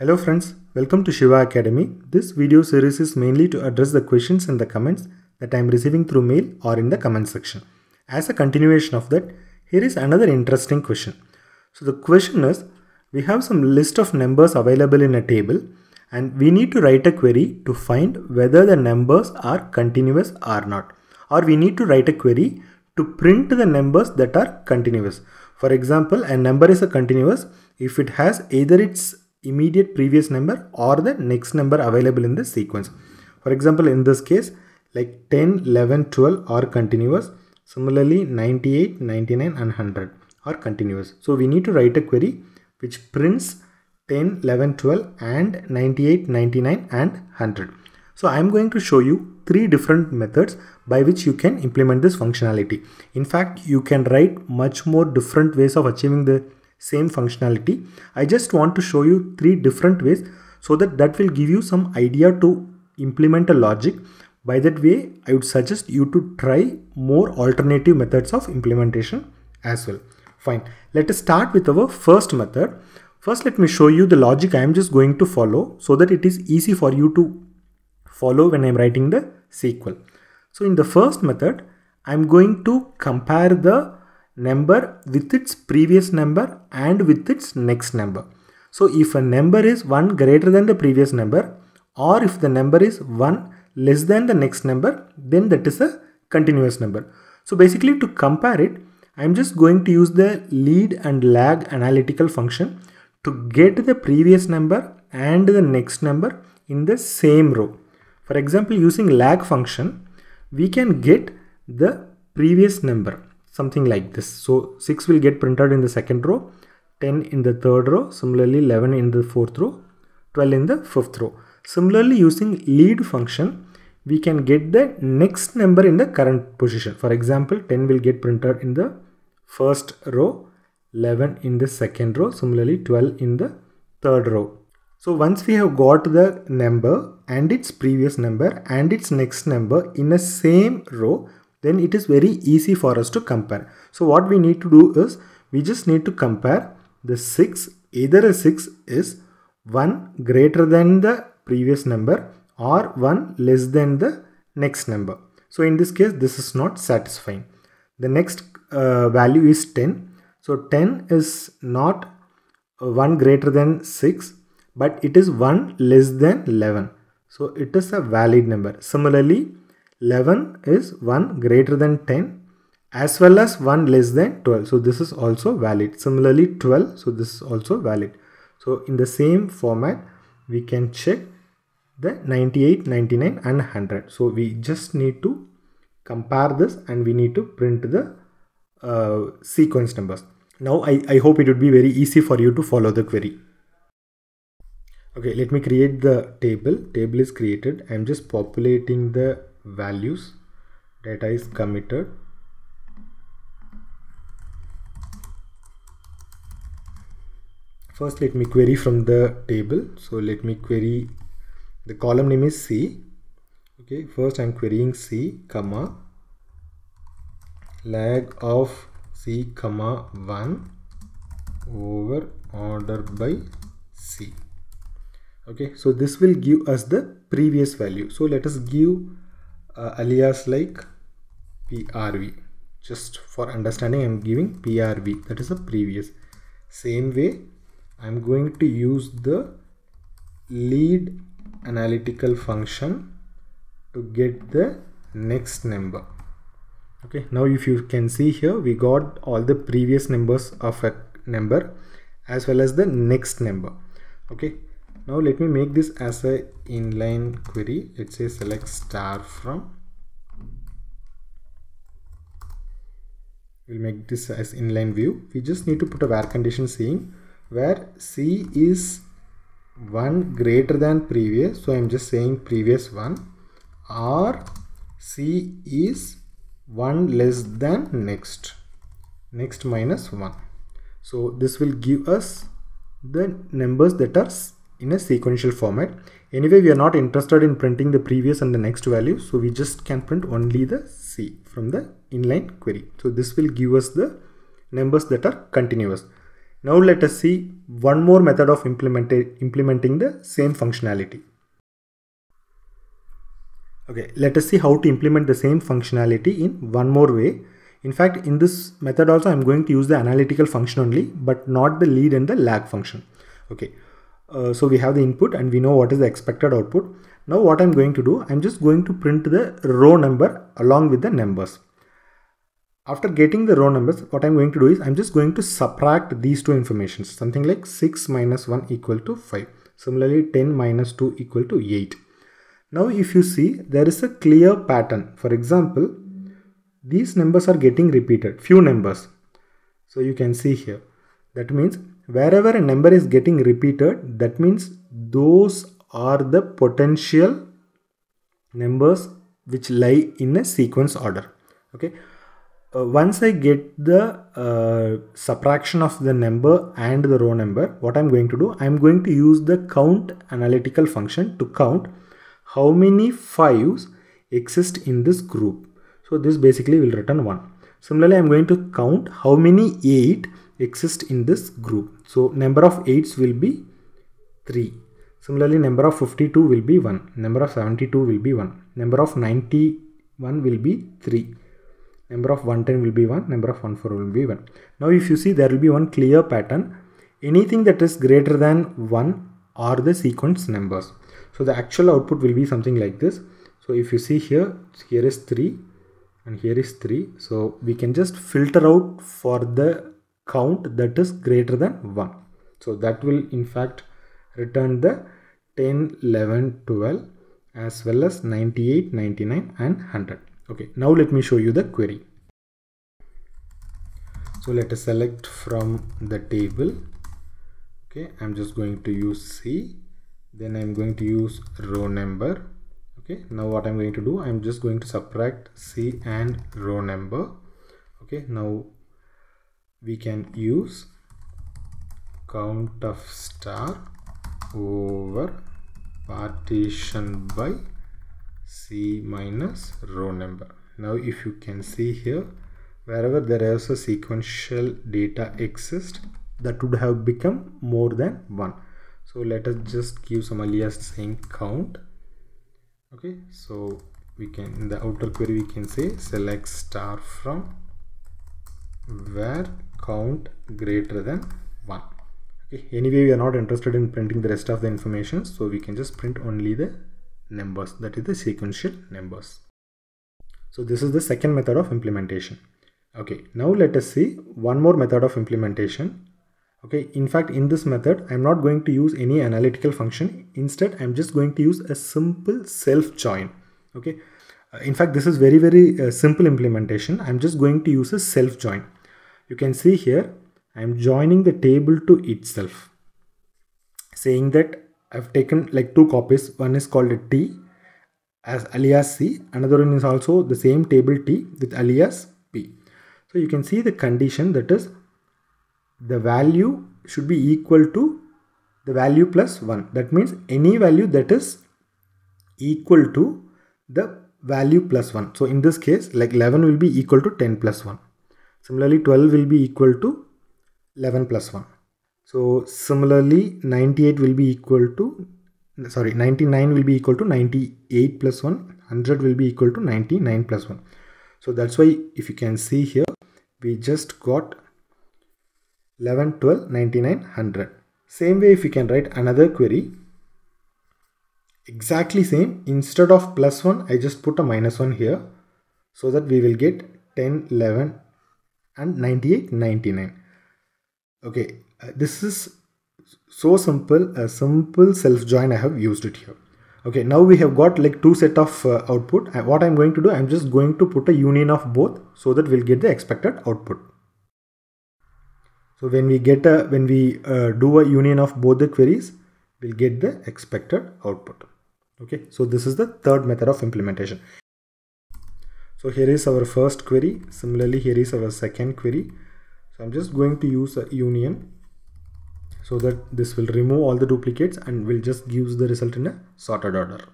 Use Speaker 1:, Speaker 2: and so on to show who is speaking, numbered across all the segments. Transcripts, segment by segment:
Speaker 1: Hello friends, welcome to Siva Academy. This video series is mainly to address the questions and the comments that I am receiving through mail or in the comment section. As a continuation of that, here is another interesting question. So the question is, we have some list of numbers available in a table and we need to write a query to find whether the numbers are continuous or not. Or we need to write a query to print the numbers that are continuous. For example, a number is a continuous if it has either its immediate previous number or the next number available in the sequence. For example, in this case, like 10, 11, 12 are continuous. Similarly, 98, 99 and 100 are continuous. So we need to write a query which prints 10, 11, 12 and 98, 99 and 100. So I'm going to show you three different methods by which you can implement this functionality. In fact, you can write much more different ways of achieving the same functionality. I just want to show you three different ways so that that will give you some idea to implement a logic. By that way, I would suggest you to try more alternative methods of implementation as well. Fine. Let us start with our first method. First, let me show you the logic I am just going to follow so that it is easy for you to follow when I am writing the SQL. So in the first method, I am going to compare the number with its previous number and with its next number. So if a number is 1 greater than the previous number or if the number is 1 less than the next number, then that is a continuous number. So basically to compare it, I'm just going to use the lead and lag analytical function to get the previous number and the next number in the same row. For example, using lag function, we can get the previous number, something like this. So 6 will get printed in the second row, 10 in the third row, similarly 11 in the fourth row, 12 in the fifth row. Similarly, using lead function, we can get the next number in the current position. For example, 10 will get printed in the first row, 11 in the second row, similarly 12 in the third row. So once we have got the number and its previous number and its next number in a same row, then it is very easy for us to compare. So what we need to do is we just need to compare the 6, either a 6 is 1 greater than the previous number or 1 less than the next number. So in this case, this is not satisfying. The next uh, value is 10. So 10 is not 1 greater than 6 but it is 1 less than 11. So it is a valid number. Similarly, 11 is 1 greater than 10 as well as 1 less than 12. So this is also valid. Similarly, 12. So this is also valid. So in the same format, we can check the 98, 99 and 100. So we just need to compare this and we need to print the uh, sequence numbers. Now I, I hope it would be very easy for you to follow the query okay let me create the table table is created i'm just populating the values. Data is committed. First let me query from the table. So let me query. The column name is c. Okay first i'm querying c comma lag of c comma 1 over order by c. Okay so this will give us the previous value. So let us give uh, alias like prv just for understanding i'm giving prv that is the previous. Same way i'm going to use the lead analytical function to get the next number. Okay now if you can see here we got all the previous numbers of a number as well as the next number. Okay now let me make this as a inline query. Let's say select star from. We'll make this as inline view. We just need to put a where condition saying where c is one greater than previous. So i'm just saying previous one. Or c is one less than next. Next minus one. So this will give us the numbers that are in a sequential format. Anyway, we are not interested in printing the previous and the next value. So we just can print only the C from the inline query. So this will give us the numbers that are continuous. Now let us see one more method of implementing the same functionality. Okay, let us see how to implement the same functionality in one more way. In fact, in this method also, I'm going to use the analytical function only, but not the lead and the lag function. Okay, uh, so we have the input and we know what is the expected output. Now what I'm going to do, I'm just going to print the row number along with the numbers. After getting the row numbers, what I'm going to do is I'm just going to subtract these two informations. Something like 6 minus 1 equal to 5. Similarly, 10 minus 2 equal to 8. Now if you see, there is a clear pattern. For example, these numbers are getting repeated, few numbers. So you can see here. That means wherever a number is getting repeated, that means those are the potential numbers which lie in a sequence order. Okay. Uh, once I get the uh, subtraction of the number and the row number, what I'm going to do, I'm going to use the count analytical function to count how many fives exist in this group. So this basically will return 1. Similarly, I'm going to count how many 8 exist in this group. So number of 8s will be 3. Similarly, number of 52 will be 1. Number of 72 will be 1. Number of 91 will be 3. Number of 110 will be 1. Number of 140 will be 1. Now if you see there will be one clear pattern. Anything that is greater than 1 are the sequence numbers. So the actual output will be something like this. So if you see here, here is 3 and here is 3. So we can just filter out for the count that is greater than 1. So that will in fact return the 10, 11, 12 as well as 98, 99 and 100. Okay, now let me show you the query. So let us select from the table. Okay, I'm just going to use C. Then I'm going to use row number. Okay, now what I'm going to do, I'm just going to subtract C and row number. Okay, now we can use count of star over partition by c minus row number. Now if you can see here wherever there is a sequential data exist that would have become more than one. So let us just give some alias saying count. Okay so we can in the outer query we can say select star from where count greater than 1 okay anyway we are not interested in printing the rest of the information so we can just print only the numbers that is the sequential numbers. So this is the second method of implementation. Okay now let us see one more method of implementation. Okay in fact in this method i'm not going to use any analytical function. Instead i'm just going to use a simple self join okay uh, in fact this is very very uh, simple implementation. I'm just going to use a self join you can see here I'm joining the table to itself. Saying that I've taken like two copies. One is called a T as alias C. Another one is also the same table T with alias P. So you can see the condition that is the value should be equal to the value plus 1 that means any value that is equal to the value plus 1 so in this case like 11 will be equal to 10 plus 1 Similarly, 12 will be equal to 11 plus 1. So similarly, 98 will be equal to, sorry, 99 will be equal to 98 plus 1. 100 will be equal to 99 plus 1. So that's why if you can see here, we just got 11, 12, 99, 100. Same way if you can write another query, exactly same, instead of plus 1, I just put a minus 1 here so that we will get 10, 11, and 98 99 okay uh, this is so simple a simple self join i have used it here. Okay now we have got like two set of uh, output. What i'm going to do i'm just going to put a union of both so that we'll get the expected output. So when we get a when we uh, do a union of both the queries we'll get the expected output. Okay so this is the third method of implementation so here is our first query. Similarly, here is our second query. So I'm just going to use a union so that this will remove all the duplicates and will just give the result in a sorted order.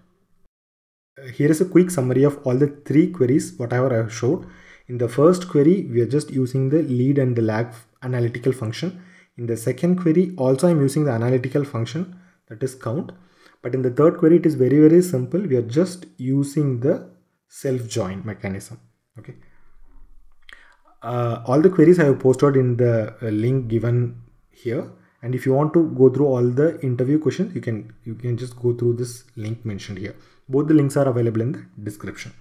Speaker 1: Uh, here is a quick summary of all the three queries, whatever I have showed. In the first query, we are just using the lead and the lag analytical function. In the second query, also I'm using the analytical function that is count. But in the third query, it is very, very simple. We are just using the self join mechanism. Okay. Uh, all the queries I have posted in the uh, link given here. And if you want to go through all the interview questions, you can you can just go through this link mentioned here. Both the links are available in the description.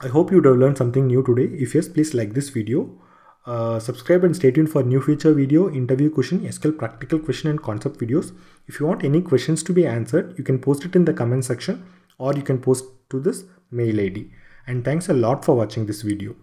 Speaker 1: I hope you have learned something new today. If yes, please like this video. Uh, subscribe and stay tuned for new future video, interview question, SQL practical question and concept videos. If you want any questions to be answered, you can post it in the comment section or you can post to this mail ID. And thanks a lot for watching this video.